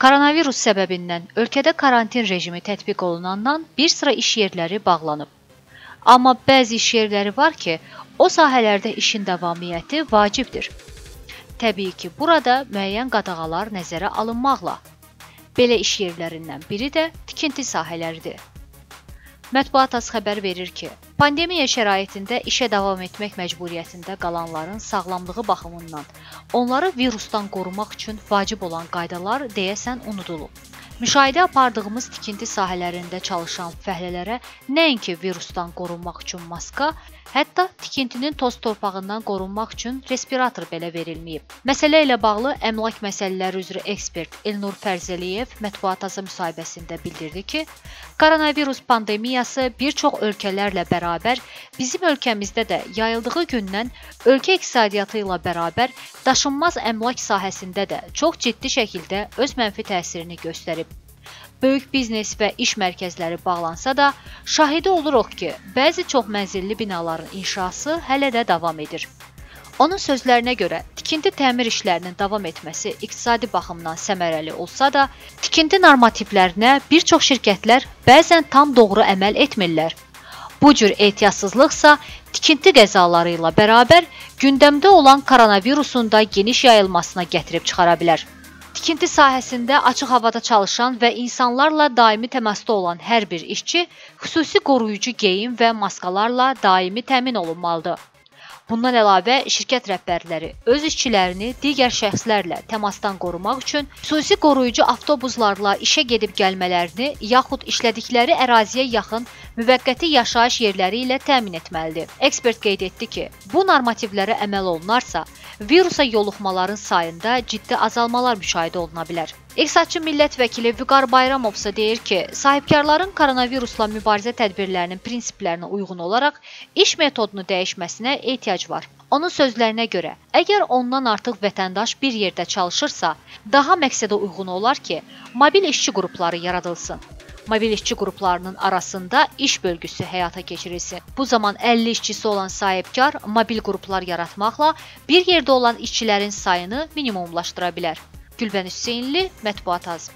Koronavirus səbəbindən ölkədə karantin rejimi tətbiq olunandan bir sıra iş yerləri bağlanıb. Amma bəzi iş yerləri var ki, o sahələrdə işin davamiyyəti vacibdir. Təbii ki, burada müəyyən qadağalar nəzərə alınmaqla. Belə iş yerlərindən biri də tikinti sahələridir. Mətbuat az xəbər verir ki, pandemiya şəraitində işə davam etmək məcburiyyətində qalanların sağlamlığı baxımından onları virusdan qorumaq üçün vacib olan qaydalar deyəsən unudulub. Müşahidə apardığımız tikinti sahələrində çalışan fəhlələrə nəinki virusdan qorunmaq üçün maska, Hətta tikintinin toz torpağından qorunmaq üçün respirator belə verilməyib. Məsələ ilə bağlı Əmlak Məsələləri üzrə ekspert Elnur Fərzəliyev mətbuatası müsahibəsində bildirdi ki, koronavirus pandemiyası bir çox ölkələrlə bərabər bizim ölkəmizdə də yayıldığı gündən ölkə iqtisadiyyatı ilə bərabər daşınmaz əmlak sahəsində də çox ciddi şəkildə öz mənfi təsirini göstərib böyük biznes və iş mərkəzləri bağlansa da, şahidi oluruq ki, bəzi çoxmənzilli binaların inşası hələ də davam edir. Onun sözlərinə görə, tikinti təmir işlərinin davam etməsi iqtisadi baxımdan səmərəli olsa da, tikinti normativlərinə bir çox şirkətlər bəzən tam doğru əməl etmirlər. Bu cür ehtiyatsızlıqsa tikinti qəzaları ilə bərabər gündəmdə olan koronavirusun da geniş yayılmasına gətirib çıxara bilər. Tikinti sahəsində açıq havada çalışan və insanlarla daimi təmasda olan hər bir işçi xüsusi qoruyucu geyim və maskalarla daimi təmin olunmalıdır. Bundan əlavə, şirkət rəhbərləri öz işçilərini digər şəxslərlə təmasdan qorumaq üçün xüsusi qoruyucu avtobuslarla işə gedib gəlmələrini yaxud işlədikləri əraziyə yaxın müvəqqəti yaşayış yerləri ilə təmin etməlidir. Ekspert qeyd etdi ki, bu normativlərə əməl olunarsa, virusa yoluxmaların sayında ciddi azalmalar müşahidə oluna bilər. İqtisadçı millət vəkili Vüqar Bayramov isə deyir ki, sahibkarların koronavirusla mübarizə tədbirlərinin prinsiplərinə uyğun olaraq iş metodunu dəyişməsinə ehtiyac var. Onun sözlərinə görə, əgər ondan artıq vətəndaş bir yerdə çalışırsa, daha məqsədə uyğun olar ki, mobil işçi qrupları yaradılsın mobil işçi qruplarının arasında iş bölgüsü həyata keçirilsin. Bu zaman 50 işçisi olan sahibkar mobil qruplar yaratmaqla bir yerdə olan işçilərin sayını minimumlaşdıra bilər. Gülbən Hüseynli, Mətbuat Az.